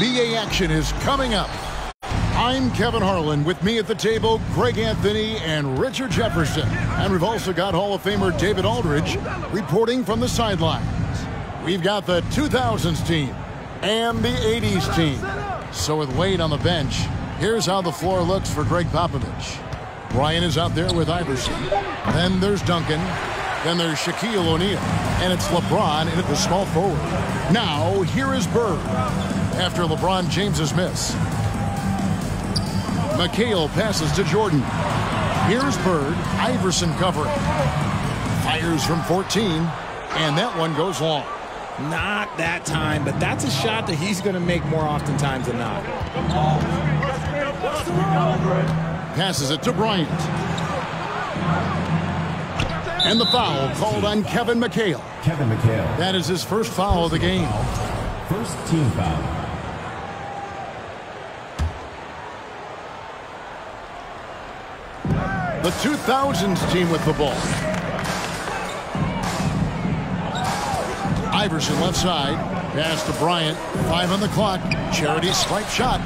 NBA action is coming up. I'm Kevin Harlan. With me at the table, Greg Anthony and Richard Jefferson. And we've also got Hall of Famer David Aldridge reporting from the sidelines. We've got the 2000s team and the 80s team. So with Wade on the bench, here's how the floor looks for Gregg Popovich. Brian is out there with Iverson. Then there's Duncan. Then there's Shaquille O'Neal. And it's LeBron in at the small forward. Now, here is Bird after LeBron James's miss. McHale passes to Jordan. Here's Bird. Iverson covering. Fires from 14. And that one goes long. Not that time, but that's a shot that he's going to make more oftentimes than not. Passes it to Bryant. And the foul called on Kevin McHale. Kevin McHale. That is his first foul of the game. First team foul. The 2000s team with the ball. Iverson left side. Pass to Bryant. Five on the clock. Charity swipe shot.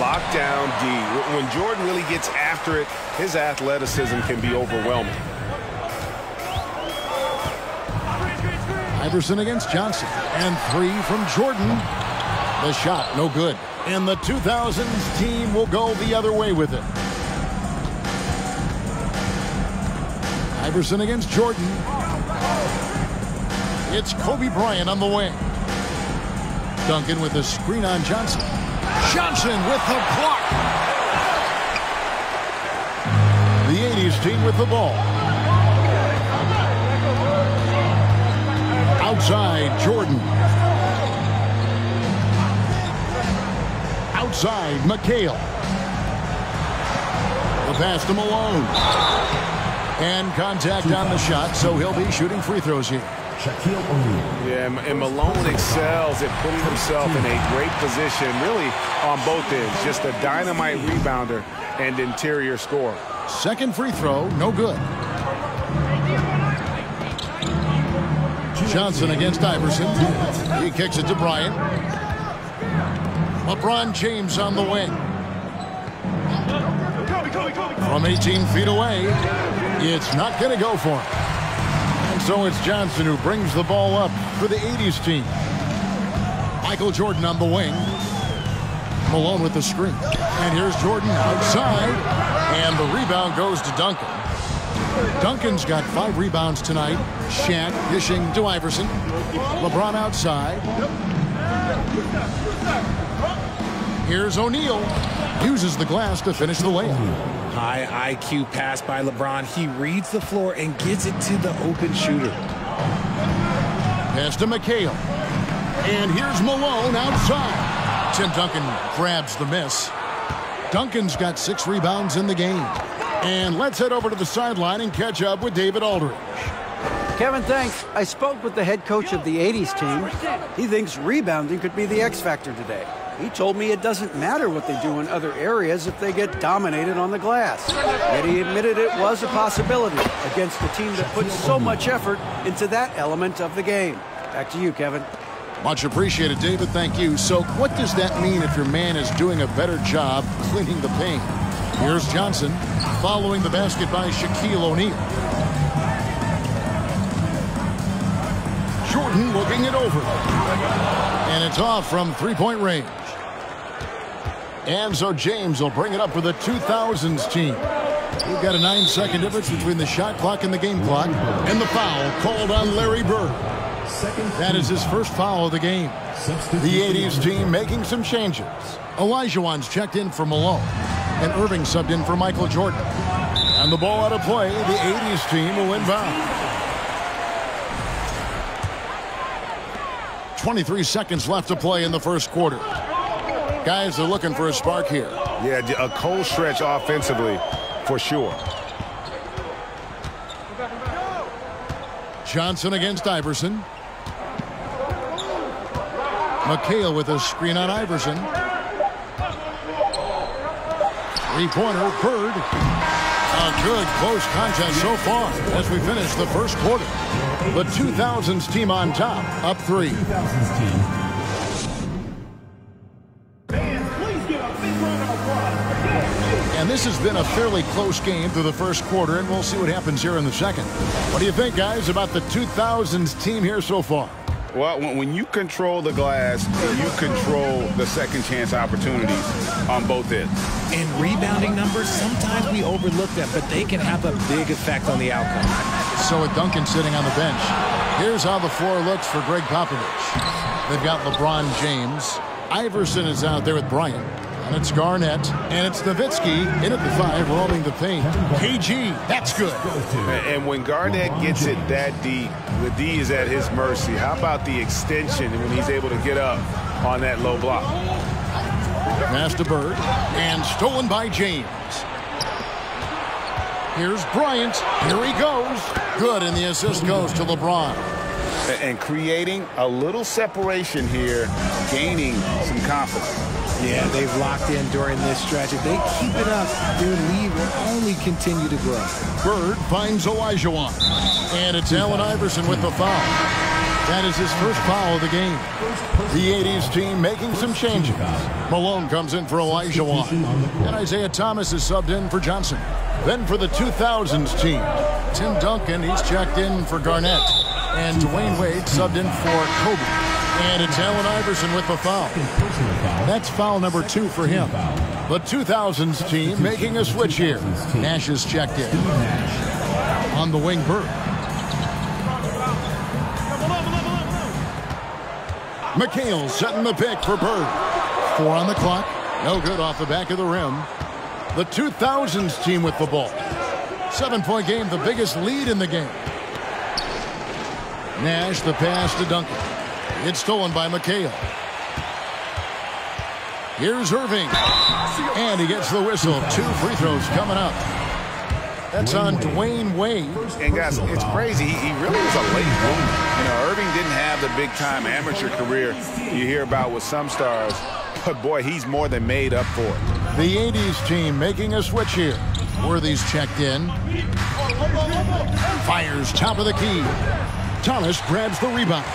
Lockdown D. When Jordan really gets after it, his athleticism can be overwhelming. Iverson against Johnson. And three from Jordan. The shot, no good. And the 2000s team will go the other way with it. Iverson against Jordan. It's Kobe Bryant on the wing. Duncan with a screen on Johnson. Johnson with the block. The 80s team with the ball. Outside, Jordan. Outside, McHale. The pass to Malone. And contact on the shot, so he'll be shooting free throws here. Shaquille O'Neal. Yeah, and Malone excels at putting himself in a great position, really on both ends. Just a dynamite rebounder and interior scorer. Second free throw, no good. Johnson against Iverson. He kicks it to Bryant. LeBron James on the wing. From 18 feet away, it's not going to go for him. And so it's Johnson who brings the ball up for the 80s team. Michael Jordan on the wing. Malone with the screen. And here's Jordan outside. And the rebound goes to Duncan. Duncan's got five rebounds tonight. Shaq dishing to Iverson. LeBron outside. Here's O'Neal. Uses the glass to finish the layup. High IQ pass by LeBron. He reads the floor and gets it to the open shooter. Pass to McHale. And here's Malone outside. Tim Duncan grabs the miss. Duncan's got six rebounds in the game. And let's head over to the sideline and catch up with David Aldridge. Kevin, thanks. I spoke with the head coach of the 80s team. He thinks rebounding could be the X factor today. He told me it doesn't matter what they do in other areas if they get dominated on the glass. Yet he admitted it was a possibility against a team that puts so much effort into that element of the game. Back to you, Kevin. Much appreciated, David. Thank you. So what does that mean if your man is doing a better job cleaning the paint? Here's Johnson following the basket by Shaquille O'Neal. Jordan looking it over. And it's off from three-point range. And so James will bring it up for the 2000s team. We've got a nine-second difference between the shot clock and the game clock. And the foul called on Larry Bird. That is his first foul of the game. The 80s team making some changes. Olajuwon's checked in for Malone. And Erving subbed in for Michael Jordan. And the ball out of play, the 80s team will inbound. 23 seconds left to play in the first quarter. Guys are looking for a spark here. Yeah, a cold stretch offensively, for sure. Johnson against Iverson. McHale with a screen on Iverson. Three-pointer, Bird. A good close contest so far as we finish the first quarter. The 2000s team on top, up three. And this has been a fairly close game through the first quarter, and we'll see what happens here in the second. What do you think, guys, about the 2000s team here so far? Well, when, when, you control the glass, you control the second chance opportunities on both ends. And rebounding numbers, sometimes we overlook them, but they can have a big effect on the outcome. So with Duncan sitting on the bench, here's how the floor looks for Gregg Popovich. They've got LeBron James. Iverson is out there with Bryant. And it's Garnett. And it's Nowitzki in at the five, rolling the paint. KG, that's good. And when Garnett gets it that deep, the D is at his mercy. How about the extension when he's able to get up on that low block? Master Bird. And stolen by James. Here's Bryant. Here he goes. Good, and the assist goes to LeBron. And creating a little separation here, gaining some confidence. Yeah, they've locked in during this stretch. If they keep it up, their lead will only continue to grow. Bird finds Olajuwon. And it's Allen Iverson with the foul. That is his first foul of the game. The 80s team making some changes. Malone comes in for Olajuwon. And Isiah Thomas is subbed in for Johnson. Then for the 2000s team, Tim Duncan, he's checked in for Garnett. And Dwyane Wade subbed in for Kobe. And it's Allen Iverson with the foul. That's foul number two for him. The 2000s team making a switch here. Nash is checked in. On the wing, Bird. McHale setting the pick for Bird. Four on the clock. No good off the back of the rim. The 2000s team with the ball. Seven-point game, the biggest lead in the game. Nash, the pass to Duncan. It's stolen by McHale. Here's Erving. And he gets the whistle. Two free throws coming up. That's on Dwyane Wade. And guys, it's crazy. He, he really was a late bloomer. You know, Erving didn't have the big-time amateur career you hear about with some stars. But, boy, he's more than made up for it. The 80s team making a switch here. Worthy's checked in. Fires top of the key. Thomas grabs the rebound.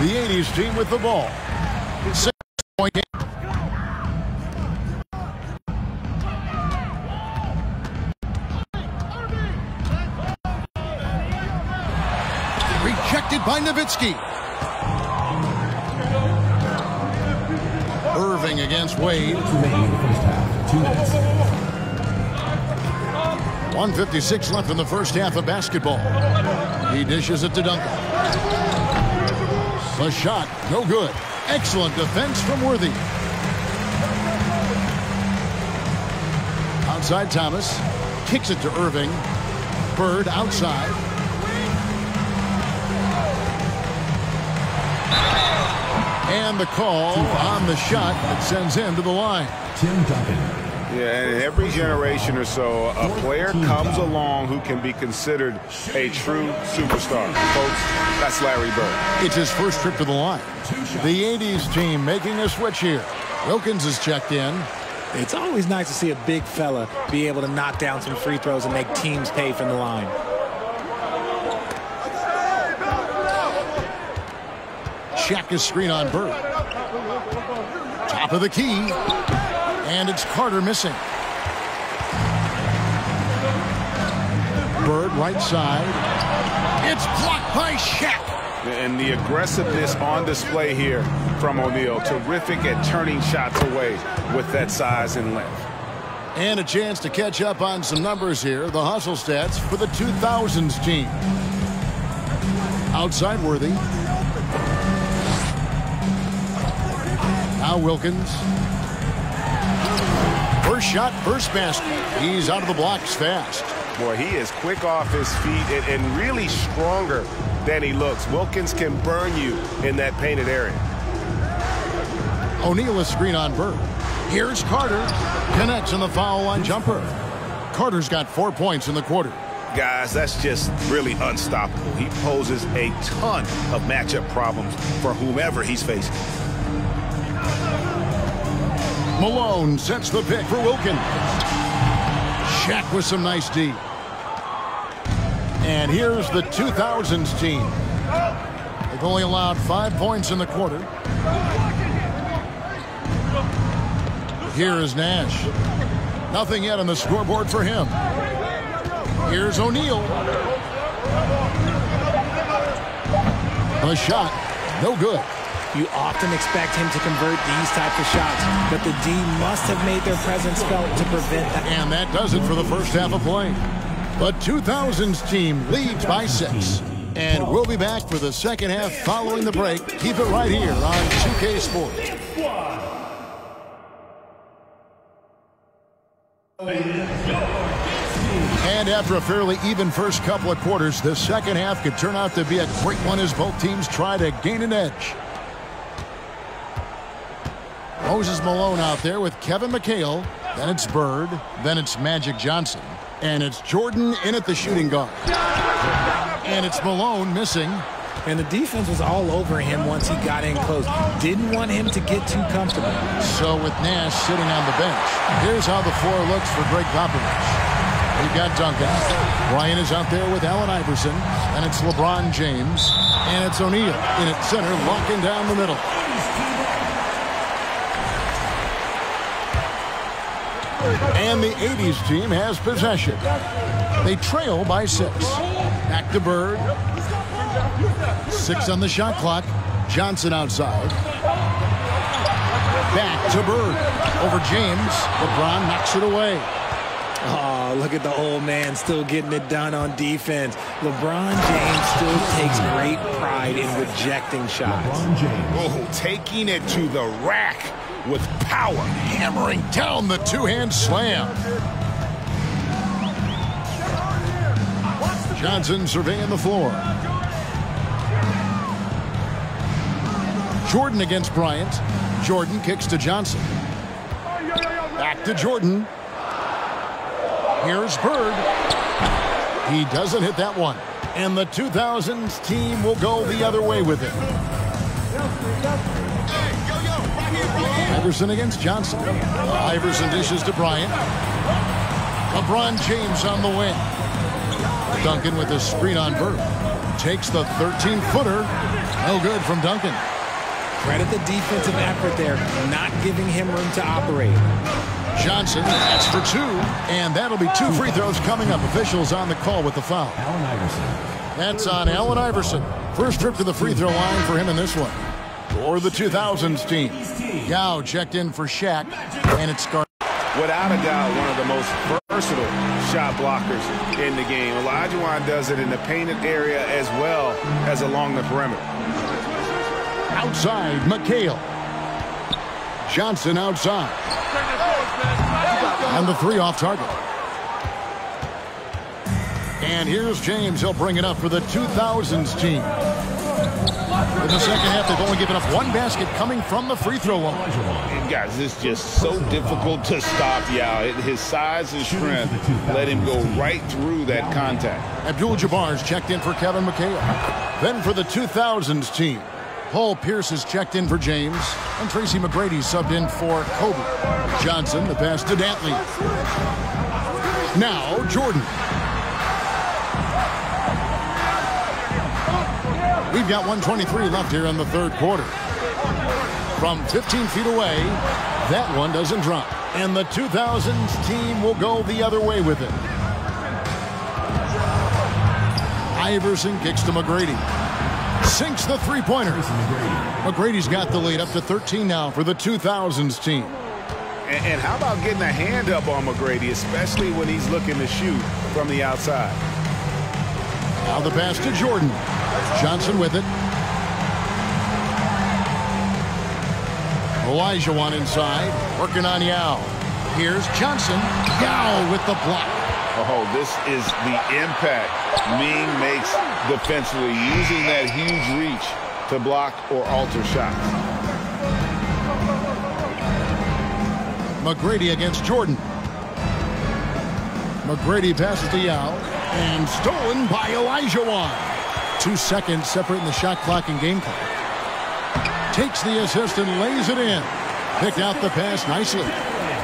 The 80s team with the ball. Six-point game. Rejected by Nowitzki. Erving against Wade. 156 left in the first half of basketball. He dishes it to Duncan. The shot, no good. Excellent defense from Worthy. Outside Thomas. Kicks it to Erving. Bird outside. And the call on the shot that sends him to the line. Tim Duncan. Yeah, and every generation or so, a player comes along who can be considered a true superstar. Folks, that's Larry Bird. It's his first trip to the line. The 80s team making a switch here. Wilkins is checked in. It's always nice to see a big fella be able to knock down some free throws and make teams pay from the line. Shaq is screen on Bird. Top of the key. And it's Carter missing. Bird right side. It's blocked by Shaq. And the aggressiveness on display here from O'Neal. Terrific at turning shots away with that size and length. And a chance to catch up on some numbers here. The hustle stats for the 2000s team. Outside Worthy. Now Wilkins. First shot, first basket. He's out of the blocks fast. Boy, he is quick off his feet and, and really stronger than he looks. Wilkins can burn you in that painted area. O'Neal is screen on Bird. Here's Carter. Connects on the foul line jumper. Carter's got four points in the quarter. Guys, that's just really unstoppable. He poses a ton of matchup problems for whomever he's facing. Malone sets the pick for Wilkins. Shaq with some nice D. And here's the 2000s team. They've only allowed five points in the quarter. Here is Nash. Nothing yet on the scoreboard for him. Here's O'Neal. A shot. No good. You often expect him to convert these types of shots, but the D must have made their presence felt to prevent that. And that does it for the first half of play. The 2000s team leads by six. And we'll be back for the second half following the break. Keep it right here on 2K Sports. And after a fairly even first couple of quarters, the second half could turn out to be a great one as both teams try to gain an edge. Moses Malone out there with Kevin McHale. Then it's Bird. Then it's Magic Johnson. And it's Jordan in at the shooting guard. And it's Malone missing. And the defense was all over him once he got in close. Didn't want him to get too comfortable. So with Nash sitting on the bench, here's how the floor looks for Gregg Popovich. We've got Duncan. Ryan is out there with Allen Iverson. And it's LeBron James. And it's O'Neal in at center, locking down the middle. And the 80s team has possession. They trail by six. Back to Bird. Six on the shot clock. Johnson outside. Back to Bird. Over James. LeBron knocks it away. Oh, look at the old man still getting it done on defense. LeBron James still takes great pride in rejecting shots. LeBron James. Oh, taking it to the rack with power. Hammering down the two-hand slam. Johnson surveying the floor. Jordan against Bryant. Jordan kicks to Johnson. Back to Jordan. Here's Bird. He doesn't hit that one. And the 2000s team will go the other way with it. Iverson against Johnson. Iverson dishes to Bryant. LeBron James on the wing. Duncan with a screen on Bird. Takes the 13-footer. No good from Duncan. Credit the defensive effort there, not giving him room to operate. Johnson, that's for two. And that'll be two free throws coming up. Officials on the call with the foul. Allen Iverson. That's on Allen Iverson. First trip to the free throw line for him in this one. For the 2000s team. Yao checked in for Shaq. And it's Scar. Without a doubt, one of the most versatile shot blockers in the game. Olajuwon does it in the painted area as well as along the perimeter. Outside, McHale. Johnson outside. And the three off target. And here's James. He'll bring it up for the 2000s team. In the second half, they've only given up one basket coming from the free throw line. And guys, it's just so difficult to stop Yao. His size and strength let him go right through that contact. Abdul-Jabbar's checked in for Kevin McHale. Then for the 2000s team, Paul Pierce has checked in for James, and Tracy McGrady subbed in for Kobe. Johnson, the pass to Dantley. Now, Jordan. We've got 123 left here in the third quarter. From 15 feet away, that one doesn't drop. And the 2000s team will go the other way with it. Iverson kicks to McGrady. Sinks the three-pointer. McGrady's got the lead up to 13 now for the 2000s team. And, and how about getting a hand up on McGrady, especially when he's looking to shoot from the outside? Now the pass to Jordan. Johnson with it. Olajuwon inside. Working on Yao. Here's Johnson. Yao with the block. Oh, this is the impact Ming makes defensively, using that huge reach to block or alter shots. McGrady against Jordan. McGrady passes to Yao. And stolen by Olajuwon. Two seconds separating the shot clock and game clock. Takes the assist and lays it in. Picked out the pass nicely.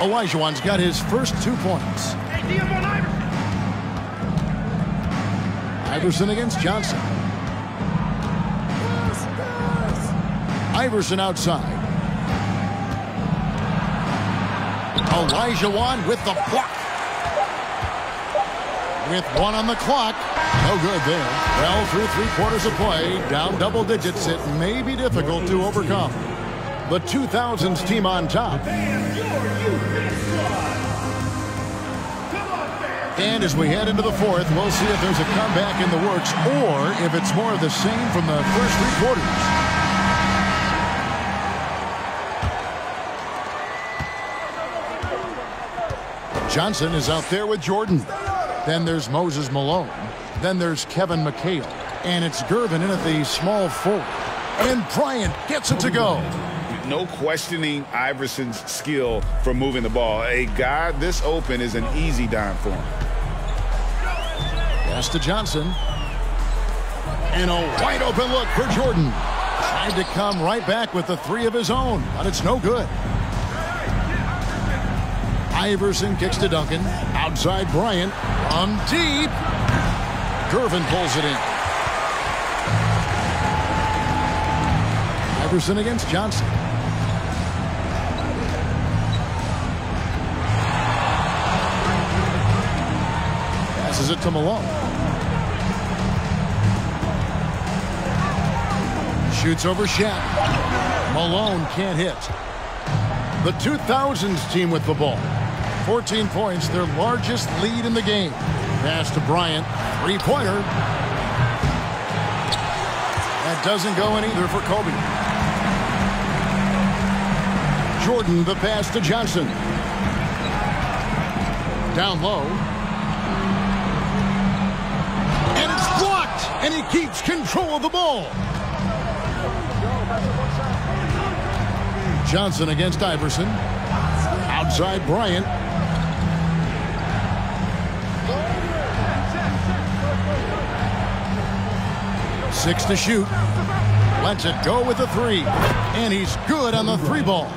Olajuwon's got his first two points. Iverson against Johnson. Iverson outside. Olajuwon with the block. With one on the clock. No good there. Well, through three quarters of play, down double digits, it may be difficult to overcome. The 2000s team on top. And as we head into the fourth, we'll see if there's a comeback in the works or if it's more of the same from the first three quarters. Johnson is out there with Jordan. Then there's Moses Malone. Then there's Kevin McHale. And it's Gervin in at the small forward. And Bryant gets it to go. No questioning Iverson's skill for moving the ball. A guy this open is an easy dime for him. Pass to Johnson. And a wide open look for Jordan. Tried to come right back with the three of his own, but it's no good. Iverson kicks to Duncan. Outside Bryant. On deep. Gervin pulls it in. Iverson against Johnson. Passes it to Malone. Shoots over Shaq. Malone can't hit. The 2000s team with the ball. 14 points, their largest lead in the game. Pass to Bryant. Three-pointer. That doesn't go in either for Kobe. Jordan, the pass to Johnson. Down low. And it's blocked. And he keeps control of the ball. Johnson against Iverson. Outside Bryant. Six to shoot. Lets it go with the three. And he's good on the three ball.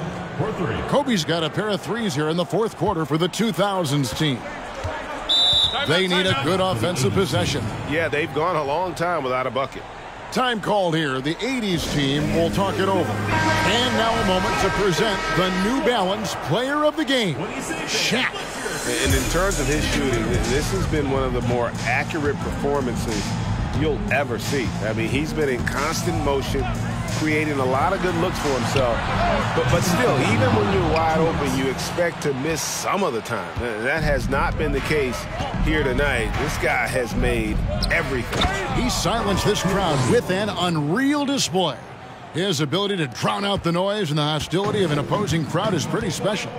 Kobe's got a pair of threes here in the fourth quarter for the 2000s team. They need a good offensive possession. Yeah, they've gone a long time without a bucket. Time called here. The 80s team will talk it over. And now a moment to present the New Balance Player of the Game, Shaq. And in terms of his shooting, this has been one of the more accurate performances you'll ever see. I mean, he's been in constant motion, creating a lot of good looks for himself. But, but still, even when you're wide open, you expect to miss some of the time. That has not been the case here tonight. This guy has made everything. He silenced this crowd with an unreal display. His ability to drown out the noise and the hostility of an opposing crowd is pretty special.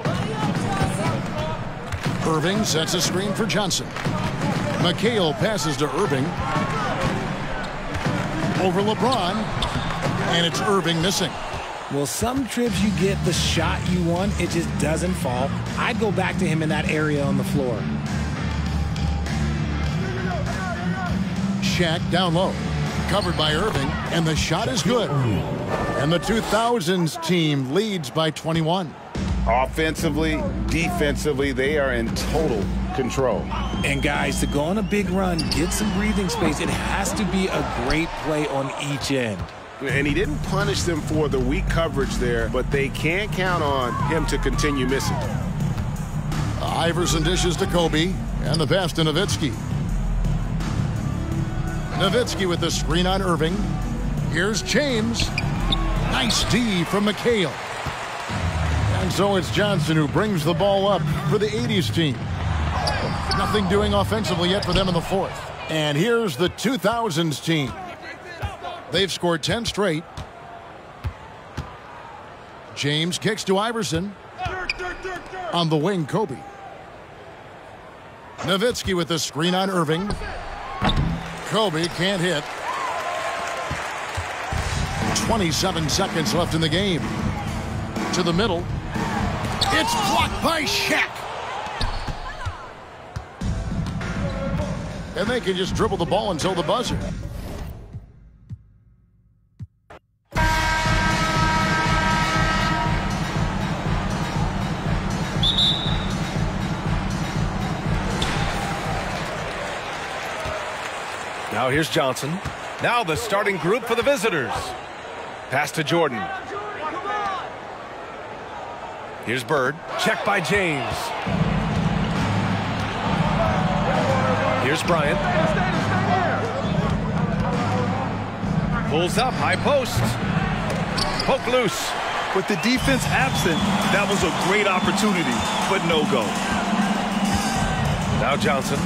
Erving sets a screen for Johnson. McHale passes to Erving. Over LeBron. And it's Erving missing. Well, some trips you get the shot you want, it just doesn't fall. I'd go back to him in that area on the floor. Shaq down low. Covered by Erving, and the shot is good. And the 2000s team leads by 21. Offensively, defensively, they are in total control. And guys, to go on a big run, get some breathing space, it has to be a great play on each end. And he didn't punish them for the weak coverage there, but they can't count on him to continue missing. Iverson dishes to Kobe, and the pass to Nowitzki. Nowitzki with the screen on Erving. Here's James. Nice D from McHale. And so it's Johnson who brings the ball up for the 80s team. Nothing doing offensively yet for them in the fourth. And here's the 2000s team. They've scored 10 straight. James kicks to Iverson. On the wing, Kobe. Nowitzki with the screen on Erving. Kobe can't hit. 27 seconds left in the game. To the middle. It's blocked by Shaq. And they can just dribble the ball until the buzzer. Now here's Johnson. Now the starting group for the visitors. Pass to Jordan. Here's Bird. Check by James. Here's Bryant. Pulls up, high post. Poke loose. With the defense absent, that was a great opportunity, but no go. Now Johnson.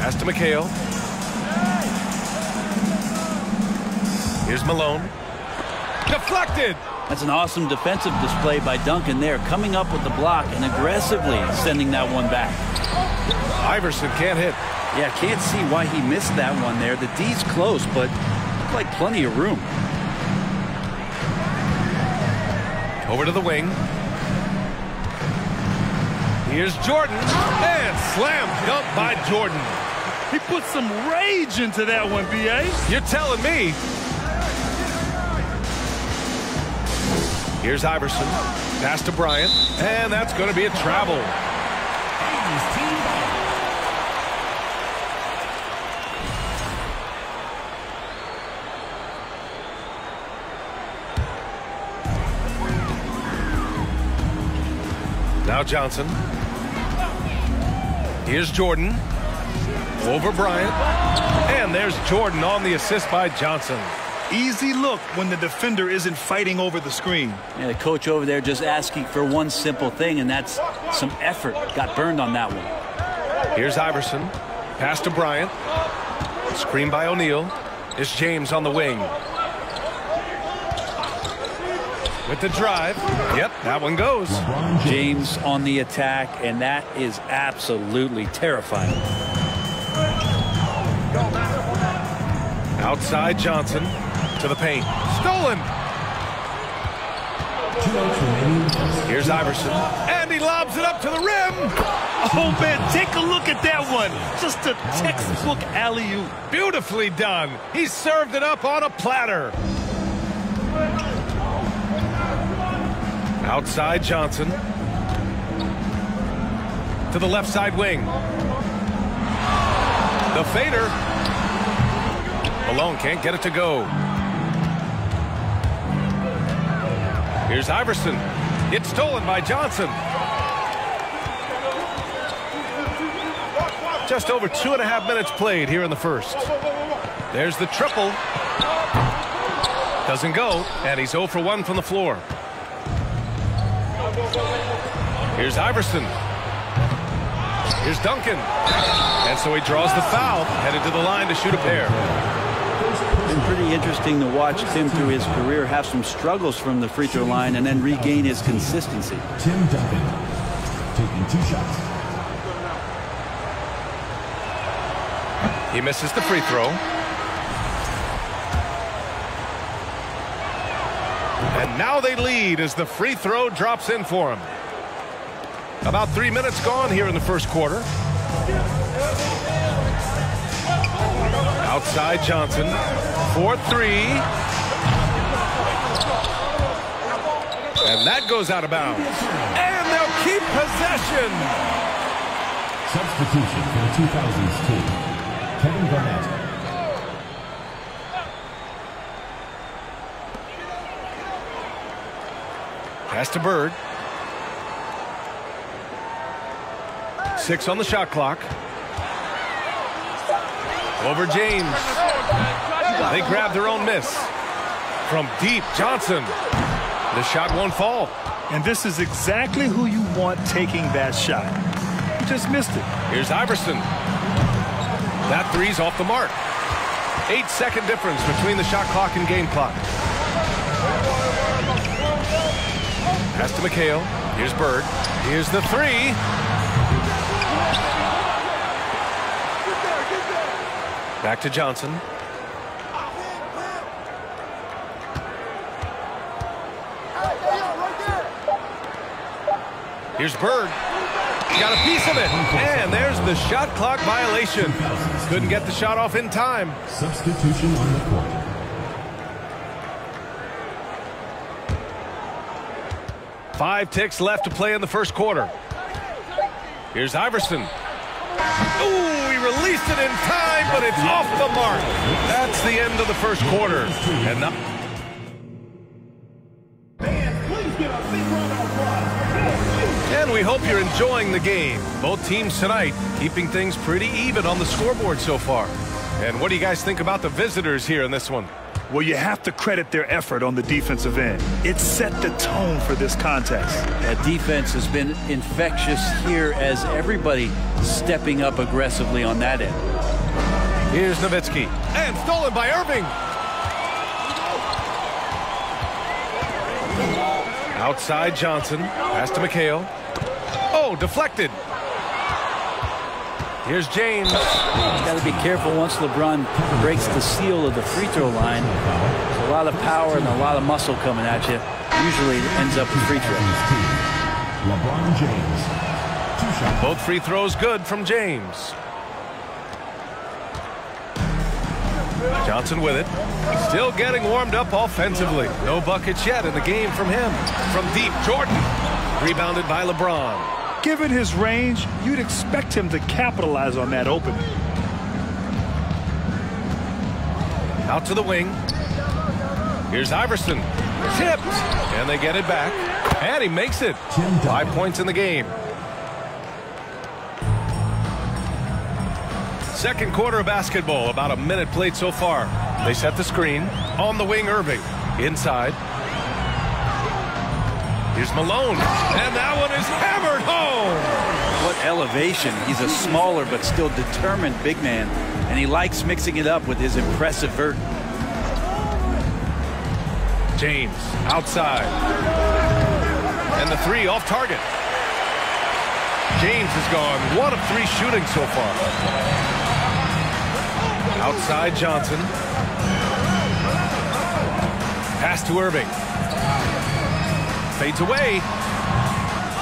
Pass to McHale. Here's Malone. Deflected. That's an awesome defensive display by Duncan there, coming up with the block and aggressively sending that one back. Iverson can't hit. Yeah, can't see why he missed that one there. The D's close, but like plenty of room. Over to the wing. Here's Jordan. And slam dunk by Jordan. He put some rage into that one, B.A. You're telling me. Here's Iverson. Pass to Bryant. And that's going to be a travel. Now Johnson. Here's Jordan. Over Bryant. And there's Jordan on the assist by Johnson. Easy look when the defender isn't fighting over the screen. Yeah, the coach over there just asking for one simple thing, and that's some effort. Got burned on that one. Here's Iverson. Pass to Bryant. Screen by O'Neal. It's James on the wing. With the drive. Yep, that one goes. James on the attack, and that is absolutely terrifying. Outside Johnson to the paint. Stolen. Here's Iverson. And he lobs it up to the rim. Oh, man, take a look at that one. Just a textbook alley-oop. Beautifully done. He served it up on a platter. Outside Johnson. To the left side wing. The fader. Malone can't get it to go. Here's Iverson. It's stolen by Johnson. Just over two and a half minutes played here in the first. There's the triple. Doesn't go, and he's 0 for 1 from the floor. Here's Iverson. Here's Duncan. And so he draws the foul, headed to the line to shoot a pair. Been pretty interesting to watch Tim through his career have some struggles from the free throw line and then regain his consistency. Tim Duncan taking two shots. He misses the free throw. And now they lead as the free throw drops in for him. About three minutes gone here in the first quarter. Outside Johnson. 4-3. And that goes out of bounds. And they'll keep possession. Substitution for the 2000s team. Kevin Garnett. Pass to Bird. Six on the shot clock. Over James. They grab their own miss. From deep, Johnson. The shot won't fall. And this is exactly who you want taking that shot. He just missed it. Here's Iverson. That three's off the mark. Eight second difference between the shot clock and game clock. Pass to McHale. Here's Bird. Here's the three. Back to Johnson. Here's Bird. Got a piece of it. And there's the shot clock violation. Couldn't get the shot off in time. Substitution on the court. Five ticks left to play in the first quarter. Here's Iverson. Ooh, he released it in time, but it's off the mark. That's the end of the first quarter. And now And we hope you're enjoying the game. Both teams tonight keeping things pretty even on the scoreboard so far. And what do you guys think about the visitors here in this one? Well, you have to credit their effort on the defensive end. It set the tone for this contest. That defense has been infectious here as everybody stepping up aggressively on that end. Here's Nowitzki. And stolen by Erving. Outside Johnson. Pass to McHale. Oh, deflected. Here's James. Got to be careful once LeBron breaks the seal of the free throw line. There's a lot of power and a lot of muscle coming at you. Usually it ends up with free throw. LeBron James. Two shots. Both free throws good from James. Johnson with it. Still getting warmed up offensively. No buckets yet in the game from him. From deep, Jordan. Rebounded by LeBron. Given his range, you'd expect him to capitalize on that opening. Out to the wing. Here's Iverson. Tipped. And they get it back. And he makes it. Five points in the game. Second quarter of basketball. About a minute played so far. They set the screen. On the wing, Erving. Inside. Here's Malone. And that one is hammered home. What elevation. He's a smaller but still determined big man. And he likes mixing it up with his impressive vert. James outside. And the three off target. James has gone one of three shooting so far. Outside Johnson. Pass to Erving. Fades away.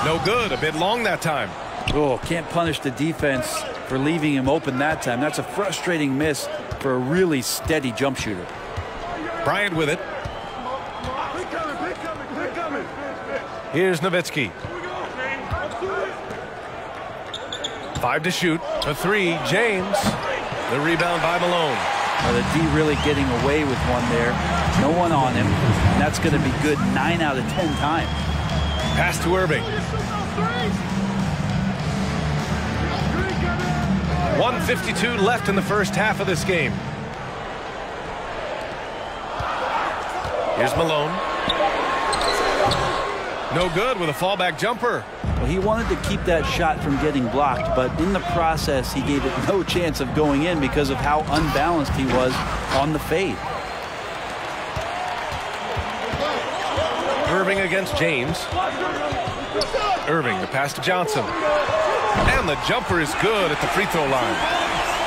No good. A bit long that time. Oh, can't punish the defense for leaving him open that time. That's a frustrating miss for a really steady jump shooter. Bryant with it. Here's Nowitzki. Five to shoot. A three. James. The rebound by Malone. Now the D really getting away with one there. No one on him. And that's going to be good nine out of ten times. Pass to Erving. 152 left in the first half of this game. Here's Malone. No good with a fallback jumper. Well, he wanted to keep that shot from getting blocked, but in the process, he gave it no chance of going in because of how unbalanced he was on the fade. Erving against James. Erving, the pass to Johnson. And the jumper is good at the free throw line.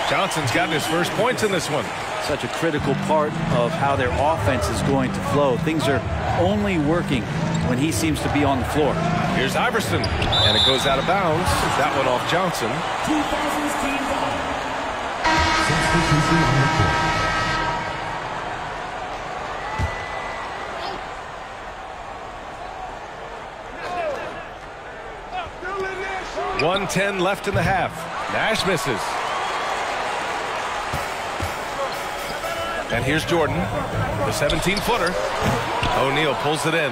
Johnson's gotten his first points in this one. Such a critical part of how their offense is going to flow. Things are only working when he seems to be on the floor. Here's Iverson. And it goes out of bounds. That one off Johnson. 110 left in the half. Nash misses. And here's Jordan, the 17-footer. O'Neal pulls it in.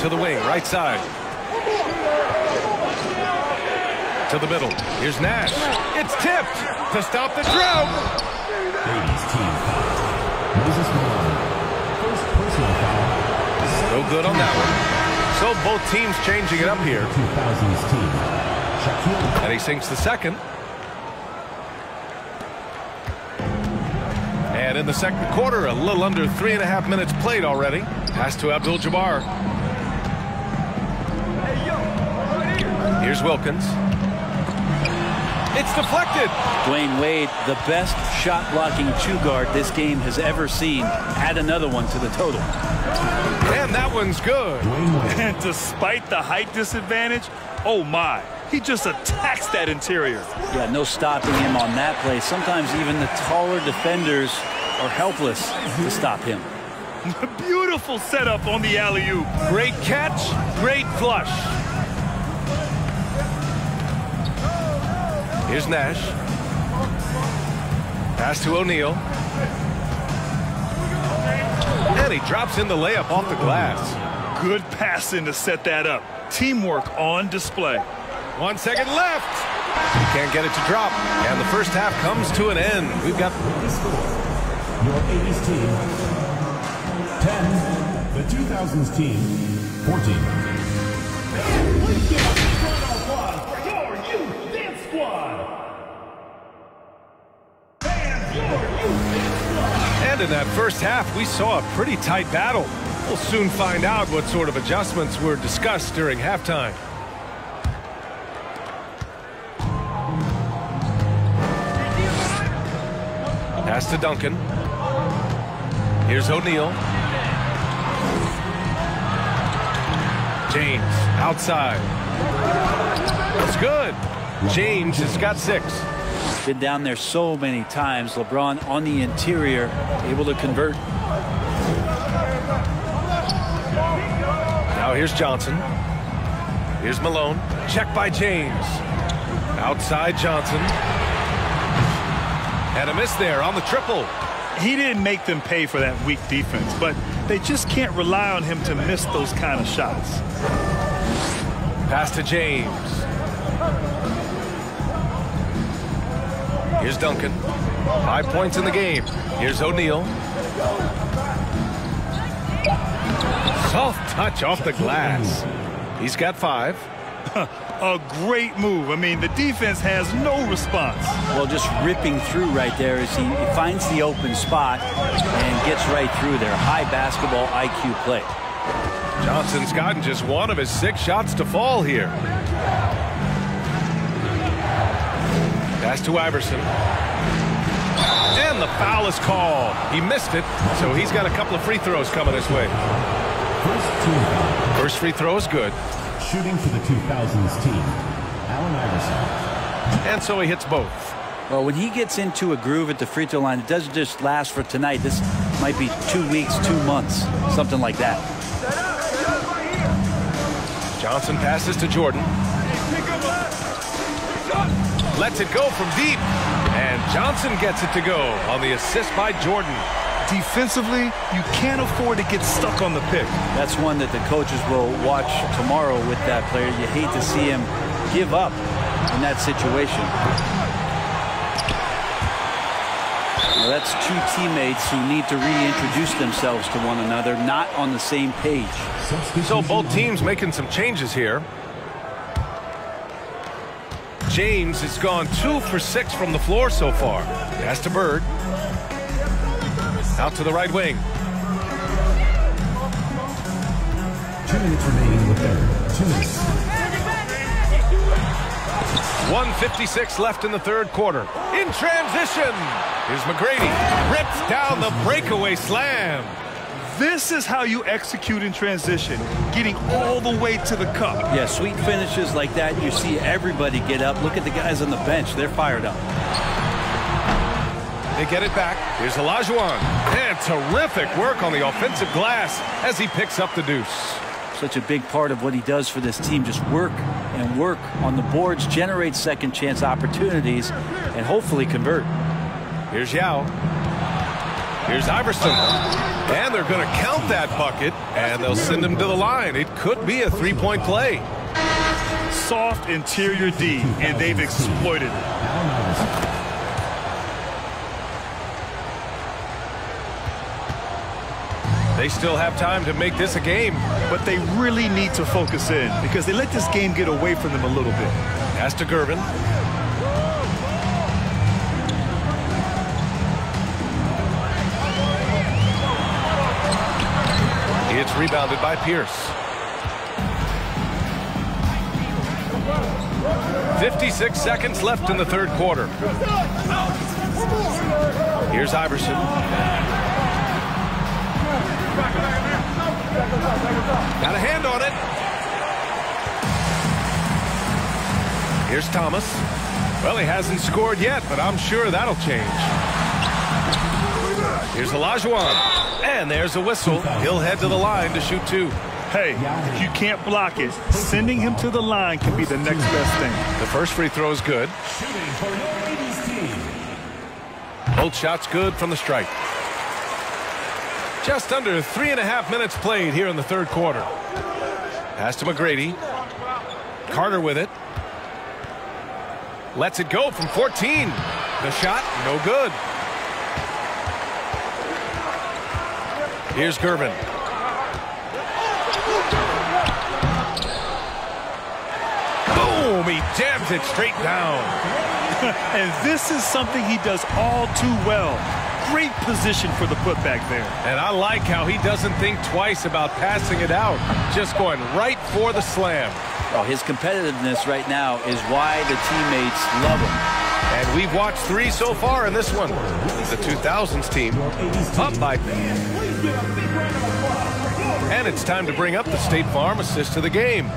To the wing, right side. To the middle. Here's Nash. It's tipped to stop the drought. No good on that one. So both teams changing it up here. 2000s team. And he sinks the second. And in the second quarter, a little under three and a half minutes played already. Pass to Abdul-Jabbar. Here's Wilkins. It's deflected. Dwyane Wade, the best shot blocking two guard this game has ever seen. Add another one to the total. And that one's good. And despite the height disadvantage, oh my, he just attacks that interior. Yeah, no stopping him on that play. Sometimes even the taller defenders are helpless to stop him. Beautiful setup on the alley-oop. Great catch, great flush. Here's Nash. Pass to O'Neal. And he drops in the layup off the glass. Good passing to set that up. Teamwork on display. One second left. He can't get it to drop. And the first half comes to an end. We've got Your 80s team, 10. The 2000s team, 14. In that first half, we saw a pretty tight battle. We'll soon find out what sort of adjustments were discussed during halftime. Pass to Duncan. Here's O'Neal. James outside. It's good. James has got six. Been down there so many times. LeBron on the interior, able to convert. Now here's Johnson. Here's Malone. Check by James. Outside Johnson. And a miss there on the triple. He didn't make them pay for that weak defense, but they just can't rely on him to miss those kind of shots. Pass to James. Here's Duncan. Five points in the game. Here's O'Neal. Soft touch off the glass. He's got five. A great move. I mean, the defense has no response. Well, just ripping through right there as he finds the open spot and gets right through there. High basketball IQ play. Johnson's gotten just one of his six shots to fall here. Pass to Iverson. And the foul is called. He missed it, so he's got a couple of free throws coming this way. First team foul. First free throw is good. Shooting for the 2000s team, Allen Iverson. And so he hits both. Well, when he gets into a groove at the free throw line, it doesn't just last for tonight. This might be two weeks, two months, something like that. Johnson passes to Jordan. Lets it go from deep. And Johnson gets it to go on the assist by Jordan. Defensively, you can't afford to get stuck on the pick. That's one that the coaches will watch tomorrow with that player. You hate to see him give up in that situation. Well, that's two teammates who need to reintroduce themselves to one another, not on the same page. So both teams making some changes here. James has gone two for six from the floor so far. Pass to Bird. Out to the right wing. Two minutes remaining in the third. Two minutes. 156 left in the third quarter. In transition. Here's McGrady. Rips down the breakaway slam. This is how you execute in transition, getting all the way to the cup. Yeah, sweet finishes like that, you see everybody get up. Look at the guys on the bench. They're fired up. They get it back. Here's Olajuwon. And terrific work on the offensive glass as he picks up the deuce. Such a big part of what he does for this team. Just work and work on the boards, generate second chance opportunities, and hopefully convert. Here's Yao. Here's Iverson. And they're going to count that bucket, and they'll send him to the line. It could be a three-point play. Soft interior D, and they've exploited it. They still have time to make this a game. But they really need to focus in because they let this game get away from them a little bit. Pass to Gervin. It's rebounded by Pierce. 56 seconds left in the third quarter. Here's Iverson. Got a hand on it. Here's Thomas. Well, he hasn't scored yet, but I'm sure that'll change. Here's Olajuwon. And there's a whistle. He'll head to the line to shoot two. Hey, if you can't block it, sending him to the line can be the next best thing. The first free throw is good. Shooting for your 80s team, Both shots good from the stripe. Just under three and a half minutes played here in the third quarter. Pass to McGrady. Carter with it. Lets it go from 14. The shot, no good. Here's Gervin. Boom! He jams it straight down. and this is something he does all too well. Great position for the putback there. And I like how he doesn't think twice about passing it out. Just going right for the slam. Well, his competitiveness right now is why the teammates love him. And we've watched three so far in this one. The 2000s team up by. And it's time to bring up the State Farm assist to the game.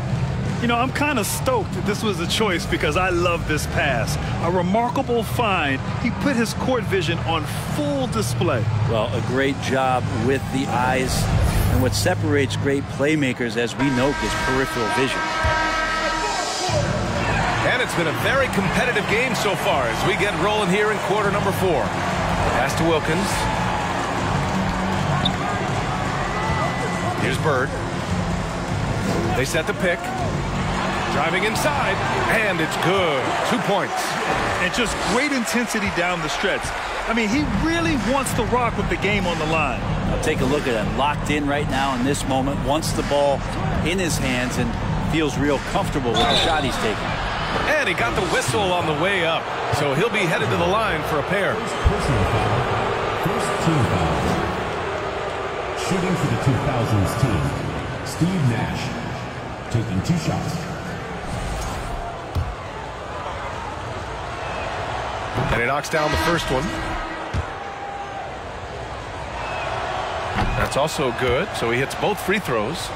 You know, I'm kind of stoked that this was a choice because I love this pass. A remarkable find. He put his court vision on full display. Well, a great job with the eyes. And what separates great playmakers, as we know, is peripheral vision. And it's been a very competitive game so far as we get rolling here in quarter number four. Pass to Wilkins. Here's Bird. They set the pick. Driving inside, and it's good. Two points. And just great intensity down the stretch. I mean, he really wants to rock with the game on the line. Now take a look at him. Locked in right now in this moment. Wants the ball in his hands and feels real comfortable with the shot he's taking. And he got the whistle on the way up. So he'll be headed to the line for a pair. Personal foul. First team foul. Shooting for the 2000s team, Steve Nash, taking two shots. And he knocks down the first one. That's also good. So he hits both free throws.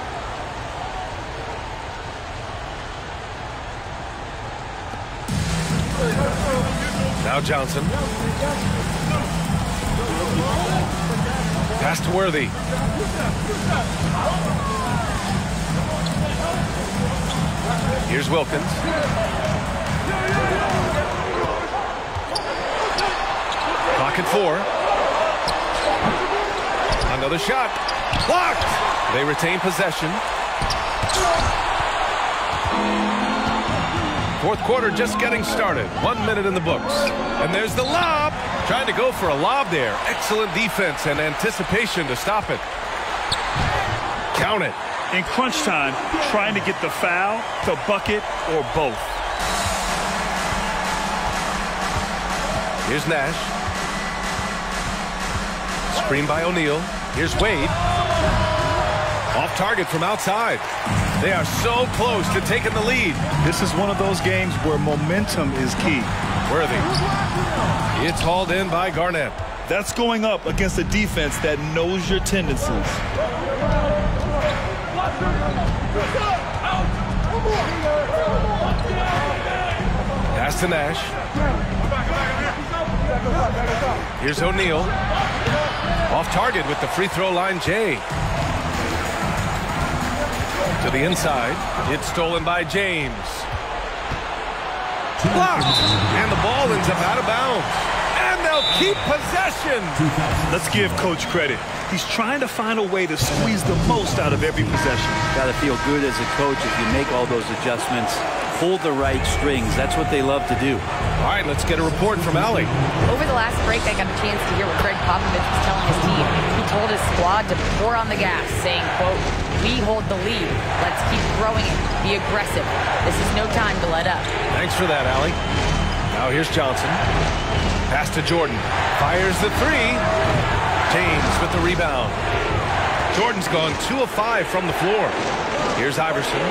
Now Johnson. Pass to Worthy. Here's Wilkins. Clock at four. Another shot. Blocked. They retain possession. Fourth quarter just getting started. One minute in the books. And there's the lob. Trying to go for a lob there. Excellent defense and anticipation to stop it. Count it. In crunch time, trying to get the foul, the bucket, or both. Here's Nash. Screen by O'Neal. Here's Wade. Off target from outside. They are so close to taking the lead. This is one of those games where momentum is key. Worthy. It's hauled in by Garnett. That's going up against a defense that knows your tendencies. Pass to Nash. Here's O'Neal. Off target with the free throw line, Jay. To the inside. It's stolen by James. Blocked. And the ball ends up out of bounds. And they'll keep possession. Let's give Coach credit. He's trying to find a way to squeeze the most out of every possession. Got to feel good as a coach if you make all those adjustments. Hold the right strings. That's what they love to do. All right, let's get a report from Allie. Over the last break, I got a chance to hear what Gregg Popovich was telling his team. He told his squad to pour on the gas, saying, quote, we hold the lead. Let's keep growing it. Be aggressive. This is no time to let up. Thanks for that, Allie. Now here's Johnson. Pass to Jordan. Fires the three. James with the rebound. Jordan's gone two of five from the floor. Here's Iverson.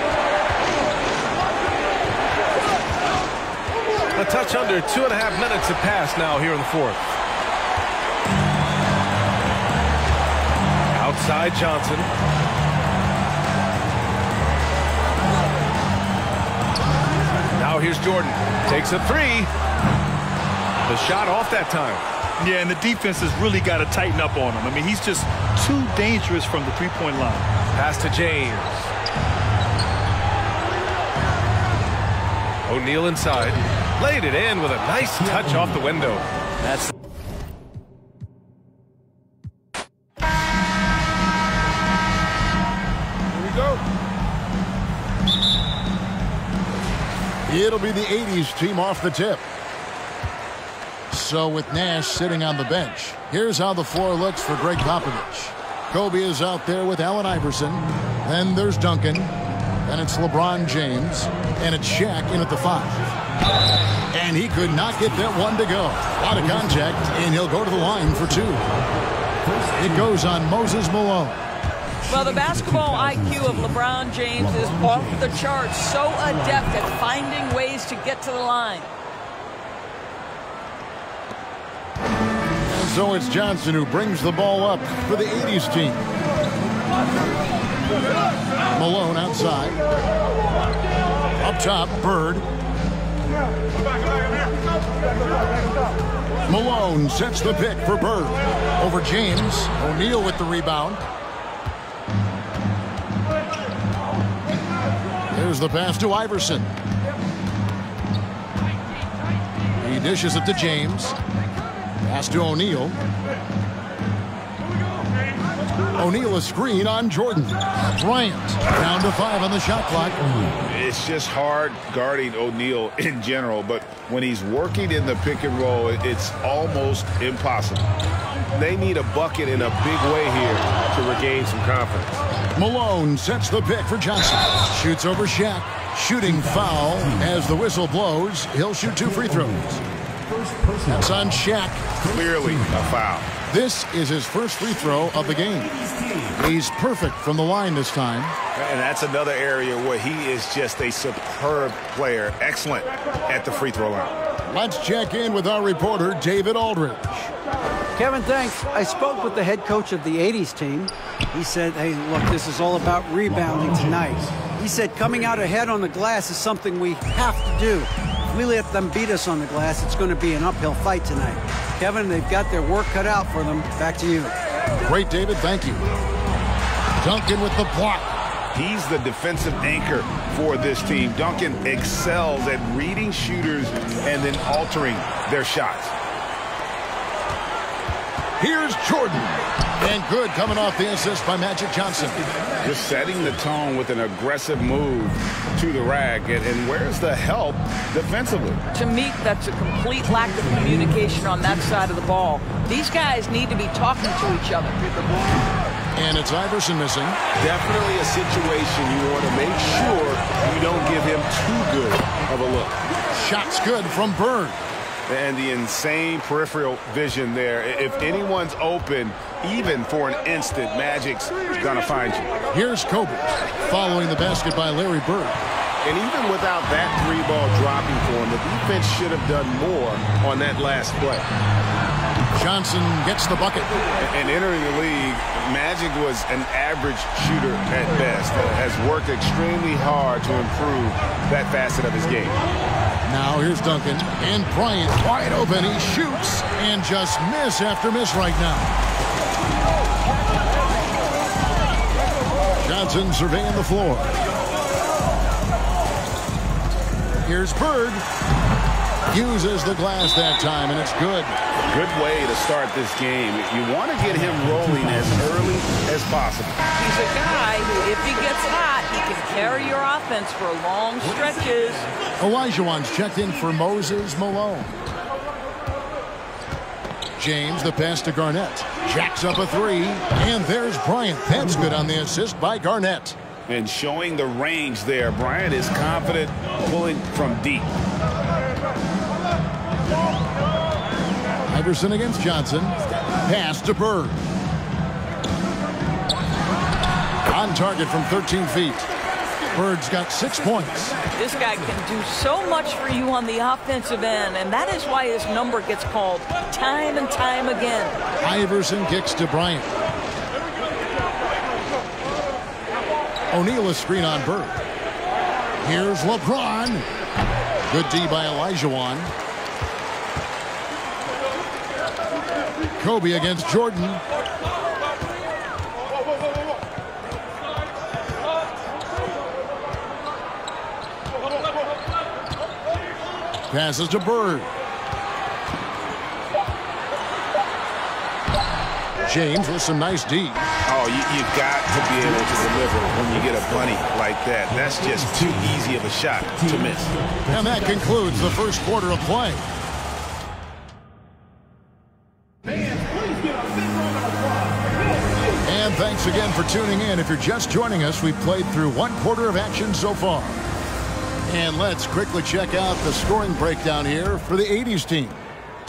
A touch under two and a half minutes have pass now here in the fourth. Outside Johnson. Here's Jordan. Takes a three. The shot off that time. Yeah, and the defense has really got to tighten up on him. I mean, he's just too dangerous from the three-point line. Pass to James. O'Neal inside. Laid it in with a nice touch off the window. That's It'll be the 80s team off the tip. So with Nash sitting on the bench, here's how the floor looks for Gregg Popovich. Kobe is out there with Allen Iverson. Then there's Duncan. And it's LeBron James. And it's Shaq in at the five. And he could not get that one to go. Out of contact, and he'll go to the line for two. It goes on Moses Malone. Well, the basketball IQ of LeBron James is off the charts. So adept at finding ways to get to the line. So it's Johnson who brings the ball up for the 80s team. Malone outside. Up top, Bird. Malone sets the pick for Bird. Over James. O'Neal with the rebound. The pass to Iverson. He dishes it to James. Pass to O'Neal. O'Neal a screen on Jordan. Bryant down to five on the shot clock. It's just hard guarding O'Neal in general, but when he's working in the pick and roll, it's almost impossible. They need a bucket in a big way here to regain some confidence. Malone sets the pick for Johnson. Shoots over Shaq. Shooting foul as the whistle blows. He'll shoot two free throws. That's on Shaq. Clearly a foul. This is his first free throw of the game. He's perfect from the line this time. And that's another area where he is just a superb player. Excellent at the free throw line. Let's check in with our reporter, David Aldridge. Kevin, thanks. I spoke with the head coach of the 80s team. He said, hey, look, this is all about rebounding tonight. He said coming out ahead on the glass is something we have to do. If we let them beat us on the glass, it's going to be an uphill fight tonight. Kevin, they've got their work cut out for them. Back to you. Great, David. Thank you. Duncan with the block. He's the defensive anchor for this team. Duncan excels at reading shooters and then altering their shots. Here's Jordan. And good coming off the assist by Magic Johnson. Just setting the tone with an aggressive move to the rack. And, and where's the help defensively? To me, that's a complete lack of communication on that side of the ball. These guys need to be talking to each other. And it's Iverson missing. Definitely a situation you want to make sure you don't give him too good of a look. Shots good from Bird. And the insane peripheral vision there. If anyone's open, even for an instant, Magic's going to find you. Here's Kobe following the basket by Larry Bird. And even without that three ball dropping for him, the defense should have done more on that last play. Johnson gets the bucket. And entering the league, Magic was an average shooter at best. Has worked extremely hard to improve that facet of his game. Now here's Duncan. And Bryant wide open. He shoots and just miss after miss right now. Johnson surveying the floor. Here's Bird. Uses the glass that time, and it's good. Good way to start this game. You want to get him rolling as early as possible. He's a guy who, if he gets hot, he can carry your offense for long stretches. Elijah Olajuwon's checked in for Moses Malone. James, the pass to Garnett. Jacks up a three, and there's Bryant. That's good on the assist by Garnett. And showing the range there, Bryant is confident pulling from deep. Iverson against Johnson. Pass to Bird. On target from 13 feet. Bird's got six points. This guy can do so much for you on the offensive end, and that is why his number gets called time and time again. Iverson kicks to Bryant. O'Neal a screen on Bird. Here's LeBron. Good D by Olajuwon. Kobe against Jordan. Passes to Bird. James with some nice D. Oh, you, you got to be able to deliver when you get a bunny like that. That's just too easy of a shot to miss. And that concludes the first quarter of play. And thanks again for tuning in. If you're just joining us, we've played through one quarter of action so far. And let's quickly check out the scoring breakdown here for the 80s team.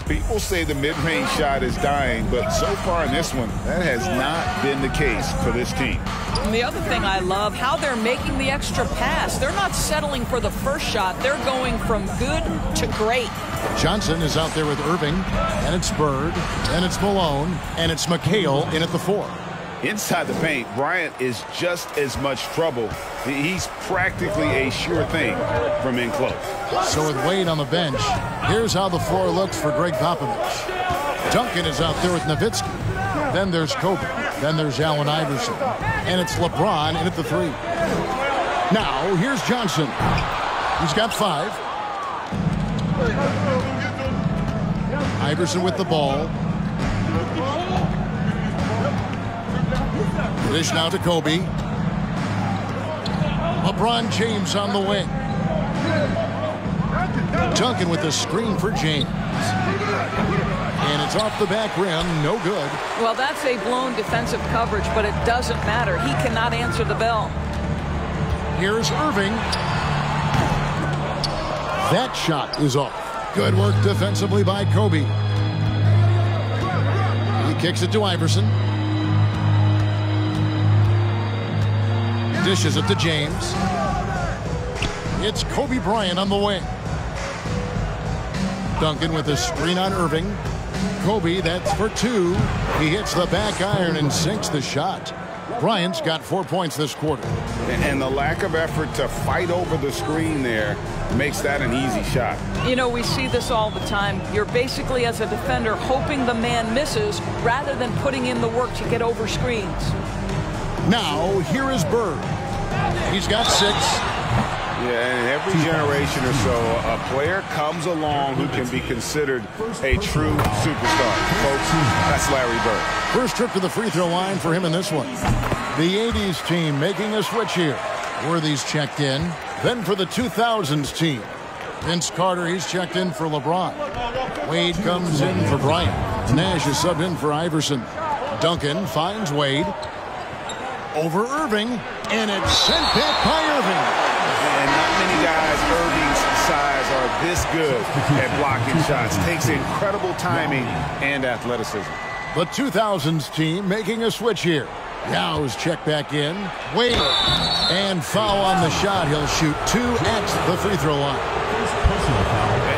People say the mid-range shot is dying, but so far in this one, that has not been the case for this team. And the other thing I love, how they're making the extra pass. They're not settling for the first shot. They're going from good to great. Johnson is out there with Erving, and it's Bird, and it's Malone, and it's McHale in at the four. Inside the paint, Bryant is just as much trouble. He's practically a sure thing from in close. So with Wade on the bench, here's how the floor looks for Gregg Popovich. Duncan is out there with Nowitzki. Then there's Kobe. Then there's Allen Iverson. And it's LeBron in at the three. Now, here's Johnson. He's got five. Iverson with the ball. Dish now to Kobe. LeBron James on the wing. Duncan with the screen for James. And it's off the back rim. No good. Well, that's a blown defensive coverage, but it doesn't matter. He cannot answer the bell. Here's Erving. That shot is off. Good work defensively by Kobe. He kicks it to Iverson. Dishes it to James. It's Kobe Bryant on the wing. Duncan with a screen on Erving. Kobe, that's for two. He hits the back iron and sinks the shot. Bryant's got four points this quarter. And the lack of effort to fight over the screen there makes that an easy shot. You know, we see this all the time. You're basically, as a defender, hoping the man misses rather than putting in the work to get over screens. Now, here is Bird. He's got six. Yeah, and every generation or so, a player comes along who can be considered a true superstar. Folks, that's Larry Bird. First trip to the free throw line for him in this one. The 80s team making a switch here. Worthy's checked in. Then for the 2000s team. Vince Carter, he's checked in for LeBron. Wade comes in for Bryant. Nash is subbed in for Iverson. Duncan finds Wade. Over Erving, and it's sent back by Erving. And not many guys Erving's size are this good at blocking shots. Takes incredible timing and athleticism. The 2000s team making a switch here. Yao's check back in. Wade. And foul on the shot. He'll shoot two at the free throw line.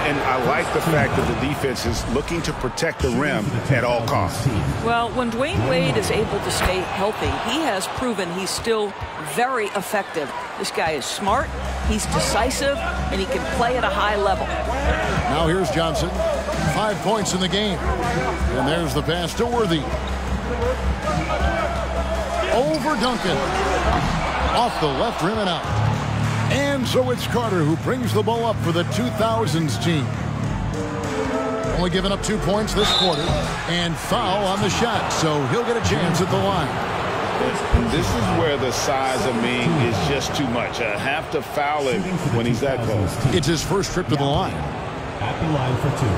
And I like the fact that the defense is looking to protect the rim at all costs. Well, when Dwyane Wade is able to stay healthy, he has proven he's still very effective. This guy is smart, he's decisive, and he can play at a high level. Now here's Johnson. Five points in the game. And there's the pass to Worthy. Over Duncan. Off the left rim and out. And so it's Carter who brings the ball up for the 2000s team. Only giving up two points this quarter. And foul on the shot, so he'll get a chance at the line. This is where the size of Ming is just too much. I have to foul him when he's that close. It's his first trip to the line. At the line for two.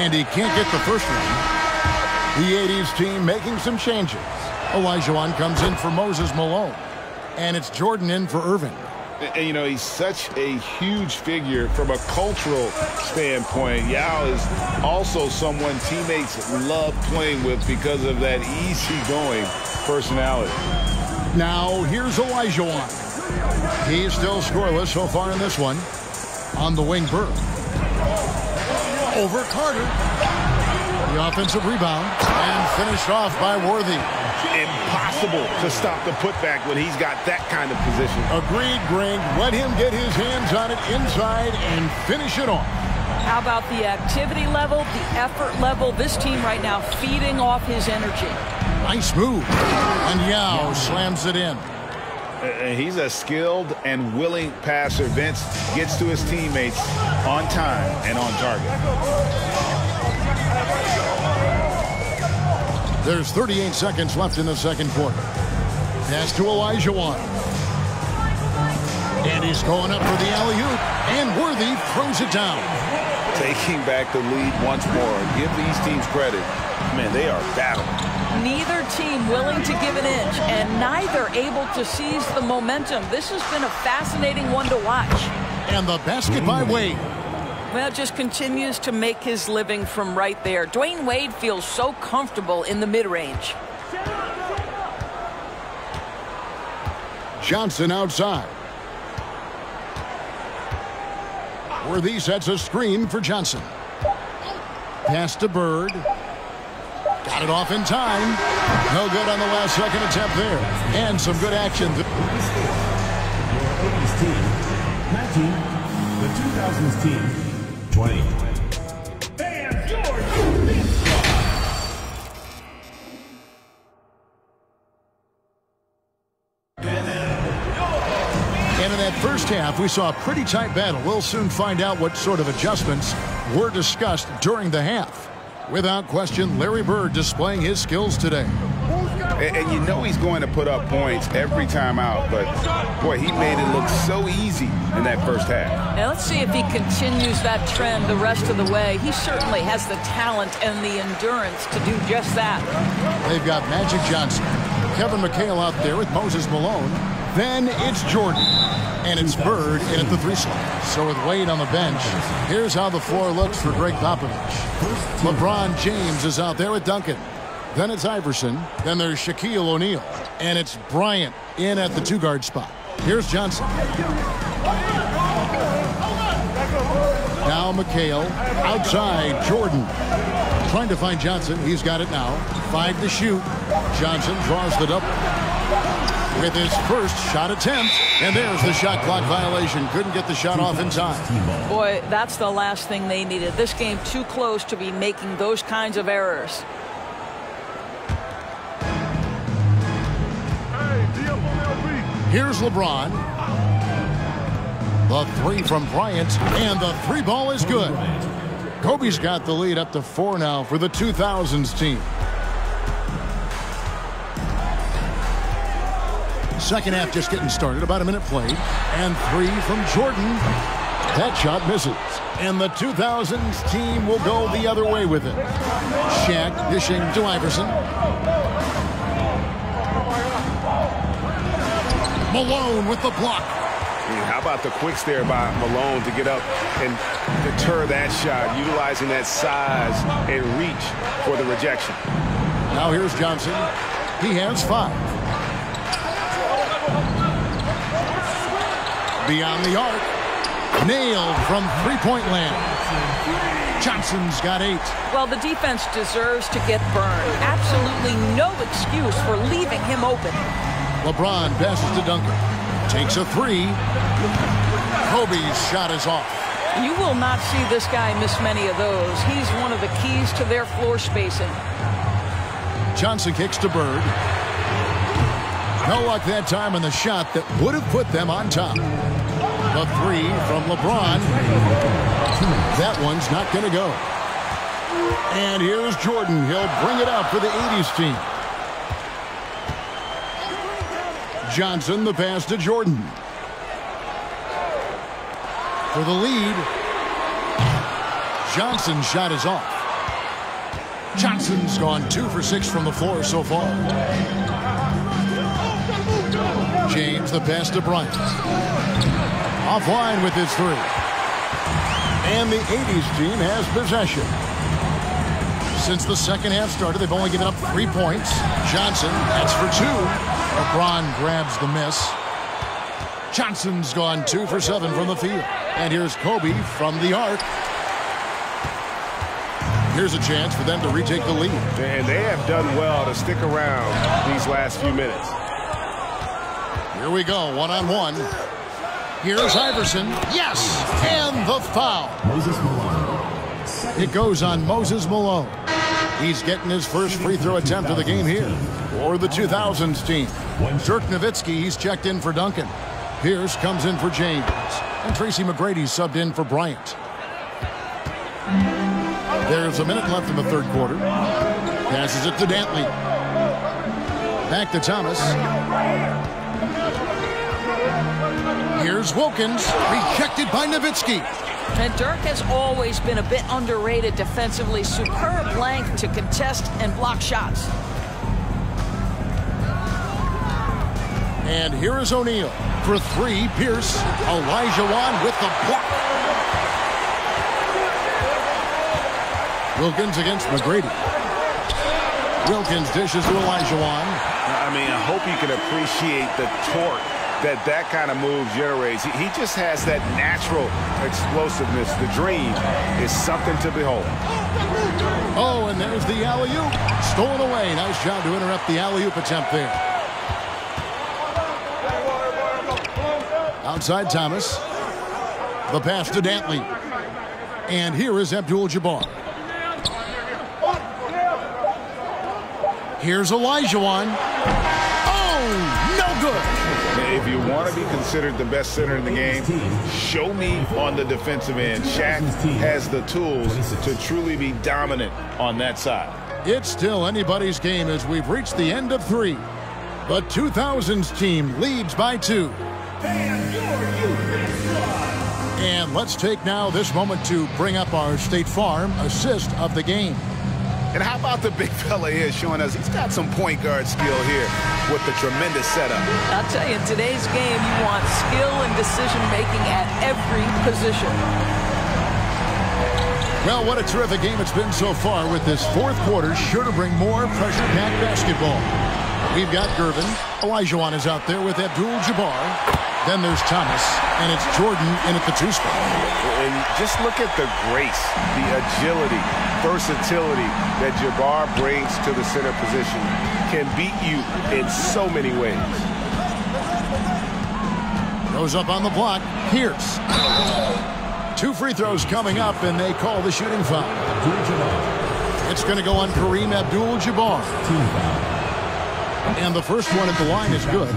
And he can't get the first one. The 80s team making some changes. Olajuwon comes in for Moses Malone. And it's Jordan in for Erving. And, you know, he's such a huge figure from a cultural standpoint. Yao is also someone teammates love playing with because of that easygoing personality. Now, here's Elijah Olajuwon. He's still scoreless so far in this one. On the wing, Burke. Over Carter. The offensive rebound. And finished off by Worthy. Impossible to stop the putback when he's got that kind of position. Agreed, Greg. Let him get his hands on it inside and finish it off. How about the activity level, the effort level? This team right now feeding off his energy. Nice move. And Yao slams it in. Uh, uh, he's a skilled and willing passer. Vince gets to his teammates on time and on target. There's 38 seconds left in the second quarter. Pass to Olajuwon. And he's going up for the alley-oop. And Worthy throws it down. Taking back the lead once more. Give these teams credit. Man, they are battling. Neither team willing to give an inch and neither able to seize the momentum. This has been a fascinating one to watch. And the basket by Wade. Well, just continues to make his living from right there. Dwyane Wade feels so comfortable in the mid-range. Johnson outside. Worthy sets a screen for Johnson. Pass to Bird. Got it off in time. No good on the last second attempt there. And some good action. Your 80s team, 19. The 2000s team, 20. And in that first half, we saw a pretty tight battle. We'll soon find out what sort of adjustments were discussed during the half. Without question, Larry Bird displaying his skills today. And, and you know he's going to put up points every time out, but boy, he made it look so easy in that first half. Now let's see if he continues that trend the rest of the way. He certainly has the talent and the endurance to do just that. They've got Magic Johnson, Kevin McHale out there with Moses Malone. Then it's Jordan. And it's Bird in at the three slot. So with Wade on the bench, here's how the floor looks for Gregg Popovich. LeBron James is out there with Duncan. Then it's Iverson. Then there's Shaquille O'Neal. And it's Bryant in at the two-guard spot. Here's Johnson. Now McHale outside Jordan. Trying to find Johnson. He's got it now. Five to shoot. Johnson draws the double. With his first shot attempt. And there's the shot clock violation. Couldn't get the shot off in time. Boy, that's the last thing they needed. This game too close to be making those kinds of errors. Here's LeBron. The three from Bryant. And the three ball is good. Kobe's got the lead up to four now for the 2000s team. Second half just getting started. About a minute played. And three from Jordan. That shot misses. And the 2000s team will go the other way with it. Shaq dishing to Iverson. Malone with the block. And how about the quicks there by Malone to get up and deter that shot, utilizing that size and reach for the rejection. Now here's Johnson. He has five. Beyond the arc. Nailed from three-point land. Johnson's got eight. Well, the defense deserves to get burned. Absolutely no excuse for leaving him open. LeBron passes to Duncan. Takes a three. Kobe's shot is off. You will not see this guy miss many of those. He's one of the keys to their floor spacing. Johnson kicks to Bird. No luck that time on the shot that would have put them on top. The three from LeBron. That one's not going to go. And here's Jordan. He'll bring it up for the 80s team. Johnson, the pass to Jordan. For the lead. Johnson's shot is off. Johnson's gone two for six from the floor so far. James, the pass to Bryant. Offline with his three. And the 80s team has possession. Since the second half started, they've only given up three points. Johnson, that's for two. LeBron grabs the miss. Johnson's gone two for seven from the field. And here's Kobe from the arc. Here's a chance for them to retake the lead. And they have done well to stick around these last few minutes. Here we go, one-on-one. Here's Iverson. Yes! And the foul. Moses Malone. It goes on Moses Malone. He's getting his first free throw attempt of the game here for the 2000s team. Dirk Nowitzki, he's checked in for Duncan. Pierce comes in for James. And Tracy McGrady subbed in for Bryant. There's a minute left in the third quarter. Passes it to Dantley. Back to Thomas. Here's Wilkins. Rejected by Nowitzki. And Dirk has always been a bit underrated defensively. Superb length to contest and block shots. And here is O'Neal. For three, Pierce. Olajuwon with the block. Wilkins against McGrady. Wilkins dishes to Olajuwon. I mean, I hope you can appreciate the torque that that kind of move generates. He, he just has that natural explosiveness. The dream is something to behold. Oh, and there's the alley-oop. Stolen away. Nice job to interrupt the alley-oop attempt there. Outside Thomas. The pass to Dantley. And here is Abdul-Jabbar. Here's Olajuwon. Oh, no good. If you want to be considered the best center in the game, show me on the defensive end. Shaq has the tools to truly be dominant on that side. It's still anybody's game as we've reached the end of three. The 2000s team leads by two. And let's take now this moment to bring up our State Farm assist of the game. And how about the big fella here showing us he's got some point guard skill here with the tremendous setup. I'll tell you, in today's game, you want skill and decision making at every position. Well, what a terrific game it's been so far with this fourth quarter sure to bring more pressure-packed basketball. We've got Gervin. Olajuwon is out there with Abdul-Jabbar. Then there's Thomas, and it's Jordan in at the two spot. And just look at the grace, the agility, versatility that Jabbar brings to the center position. Can beat you in so many ways. Goes up on the block. Pierce. Two free throws coming up, and they call the shooting foul. It's going to go on Kareem Abdul-Jabbar. And the first one at the line is good.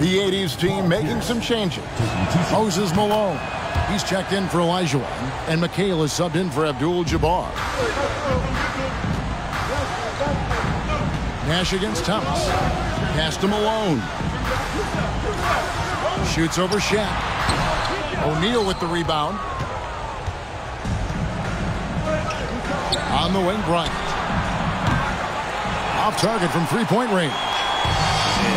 The 80s team making some changes. Moses Malone. He's checked in for Olajuwon. And McHale is subbed in for Abdul-Jabbar. Nash against Thomas. Pass to Malone. Shoots over Shaq. O'Neal with the rebound. On the wing, Bryant. Off target from three-point range.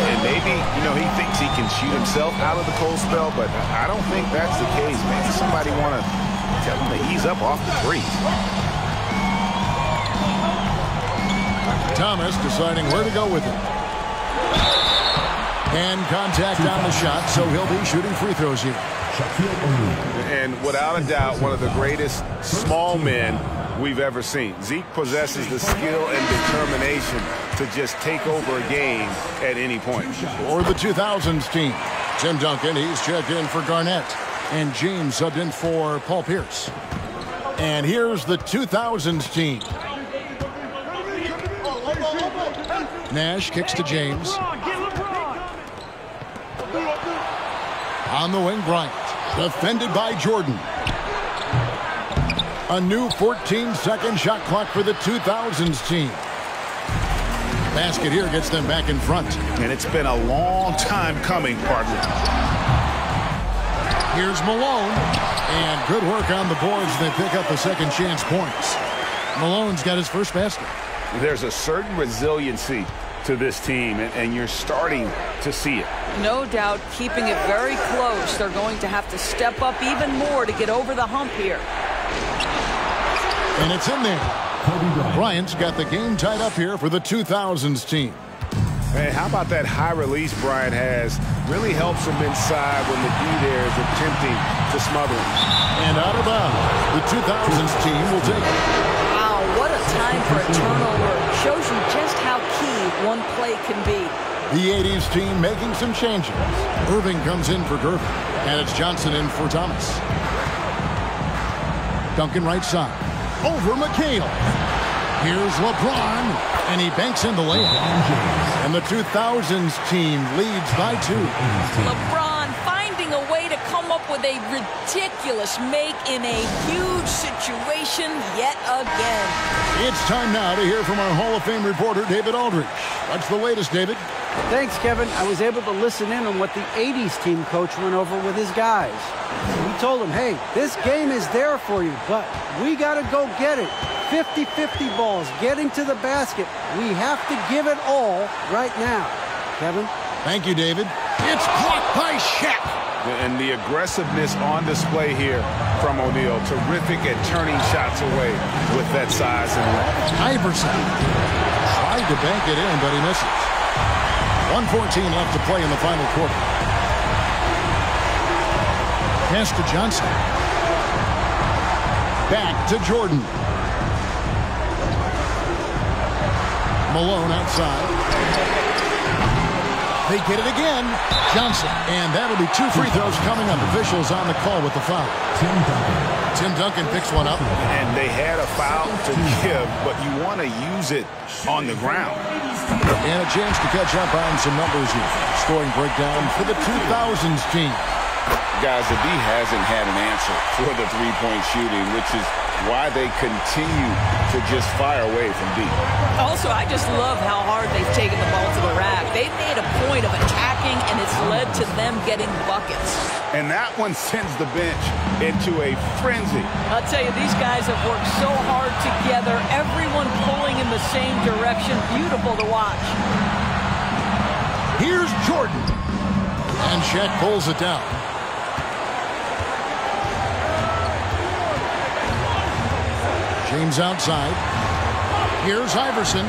And maybe, you know, he thinks he can shoot himself out of the cold spell, but I don't think that's the case. Maybe somebody want to tell him to ease up off the three. Thomas deciding where to go with it. And contact on the shot, so he'll be shooting free throws here. And without a doubt, one of the greatest small men we've ever seen. Zeke possesses the skill and determination to just take over a game at any point. Or the 2000s team. Tim Duncan, he's checked in for Garnett. And James subbed in for Paul Pierce. And here's the 2000s team. Nash kicks to James. On the wing, Bryant. Defended by Jordan. A new 14-second shot clock for the 2000s team. Basket here gets them back in front. And it's been a long time coming, partner. Here's Malone. And good work on the boards. They pick up the second chance points. Malone's got his first basket. There's a certain resiliency to this team, and, and you're starting to see it. No doubt, keeping it very close. They're going to have to step up even more to get over the hump here. And it's in there. Bryant's got the game tied up here for the 2000s team. Hey, how about that high release Bryant has? Really helps him inside when the D there is attempting to smother him. And out of bounds, the 2000s team will take it. Wow, what a time for a turnover. Shows you just how key one play can be. The 80s team making some changes. Erving comes in for Gervin, and it's Johnson in for Thomas. Duncan right side. Over McHale. Here's LeBron, and he banks in the layup. And the 2000s team leads by two. LeBron finding a way to come up with a ridiculous make in a huge situation yet again. It's time now to hear from our Hall of Fame reporter, David Aldridge. What's the latest, David? Thanks, Kevin. I was able to listen in on what the 80s team coach went over with his guys. He told them, hey, this game is there for you, but we got to go get it. 50-50 balls, getting to the basket. We have to give it all right now. Kevin? Thank you, David. It's blocked by Shaq. And the aggressiveness on display here from O'Neal. Terrific at turning shots away with that size and length. Iverson tried to bank it in, but he misses. 114 left to play in the final quarter. Pass to Johnson. Back to Jordan. Malone outside. They get it again. Johnson. And that'll be two free throws coming up. Officials on the call with the foul. Tim Duncan. Tim Duncan picks one up. And they had a foul to give, but you want to use it on the ground. And a chance to catch up on some numbers here. Scoring breakdown for the 2000s team. Guys, the D hasn't had an answer for the three-point shooting, which is why they continue to just fire away from deep. Also, I just love how hard they've taken the ball to the rack. They've made a point of attacking, and it's led to them getting buckets. And that one sends the bench into a frenzy. I'll tell you, these guys have worked so hard together, everyone pulling in the same direction. Beautiful to watch. Here's Jordan. And Shaq pulls it down. James outside. Here's Iverson.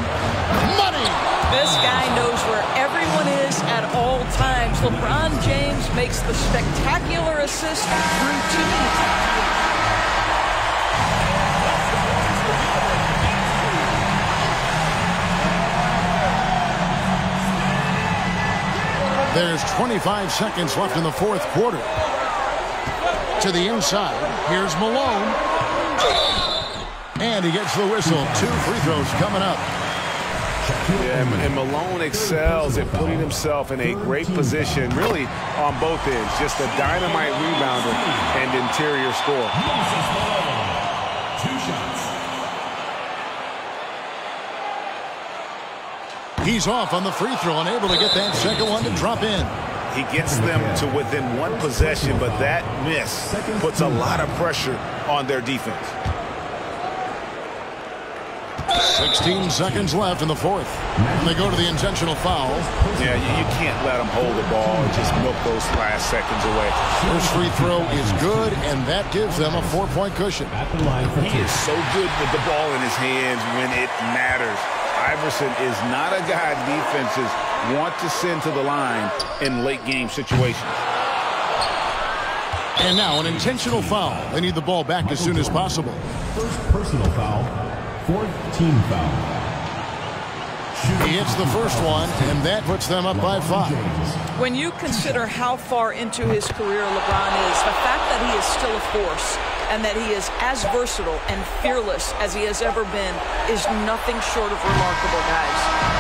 Money! This guy knows where everyone is at all times. LeBron James makes the spectacular assist routine. There's 25 seconds left in the fourth quarter. To the inside. Here's Malone. And he gets the whistle. Two free throws coming up. Yeah, and- Malone excels at putting himself in a great position, really on both ends. Just a dynamite rebounder and interior score. Two shots. He's off on the free throw and able to get that second one to drop in. He gets them to within one possession, but that miss puts a lot of pressure on their defense. 16 seconds left in the fourth. And they go to the intentional foul. Yeah, you, you can't let them hold the ball and just milk those last seconds away. First free throw is good, and that gives them a four-point cushion. At the line for He is so good with the ball in his hands when it matters. Iverson is not a guy defenses want to send to the line in late game situations. And now an intentional foul. They need the ball back as soon as possible. First personal foul. Fourth team foul. He hits the first one, and that puts them up by five. When you consider how far into his career LeBron is, the fact that he is still a force and that he is as versatile and fearless as he has ever been is nothing short of remarkable, guys.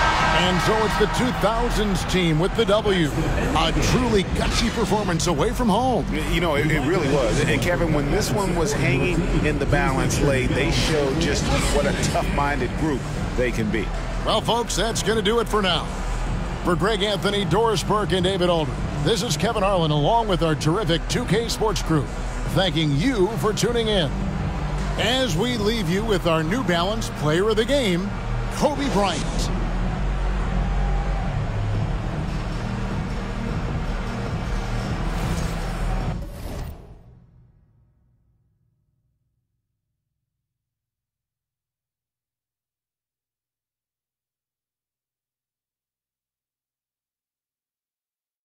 And so it's the 2000s team with the W. A truly gutsy performance away from home. You know, it, it really was. And Kevin, when this one was hanging in the balance late, they showed just what a tough-minded group they can be. Well, folks, that's going to do it for now. For Greg Anthony, Doris Burke, and David Aldridge, this is Kevin Harlan along with our terrific 2K Sports crew, thanking you for tuning in. As we leave you with our New Balance Player of the Game, Kobe Bryant.